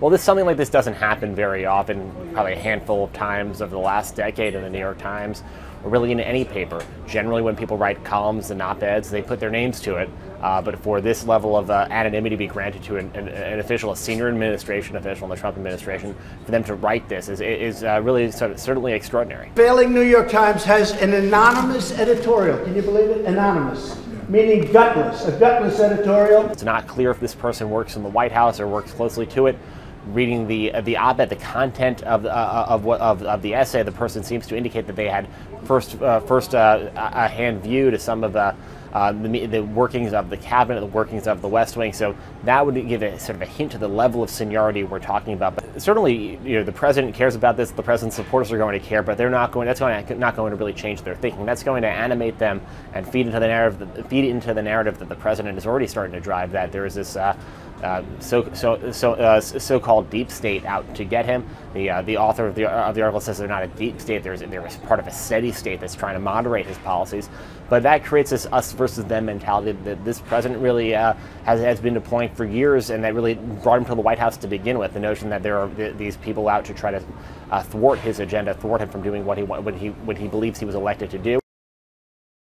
Well, this something like this doesn't happen very often, probably a handful of times over the last decade in the New York Times or really in any paper. Generally, when people write columns and op-eds, they put their names to it. Uh, but for this level of uh, anonymity to be granted to an, an, an, official, a senior administration official in the Trump administration, for them to write this is, is uh, really sort of, certainly extraordinary. Failing New York Times has an anonymous editorial. Can you believe it? Anonymous meaning gutless, a gutless editorial. It's not clear if this person works in the White House or works closely to it. Reading the uh, the op-ed, the content of uh, of what of, of the essay, the person seems to indicate that they had first uh, first uh, a hand view to some of the uh, the, the, workings of the cabinet, the workings of the West Wing. So that would give a sort of a hint to the level of seniority we're talking about. But certainly, you know, the president cares about this. The president's supporters are going to care, but they're not going. That's going to, not going to really change their thinking. That's going to animate them and feed into the narrative. Feed into the narrative that the president is already starting to drive. That there is this. Uh, uh, so so so uh, so-called deep state out to get him. The uh, the author of the of the article says they're not a deep state. There's they're part of a steady state that's trying to moderate his policies. But that creates this us versus them mentality that this president really uh, has has been deploying for years, and that really brought him to the White House to begin with. The notion that there are th- these people out to try to uh, thwart his agenda, thwart him from doing what he what he what he believes he was elected to do.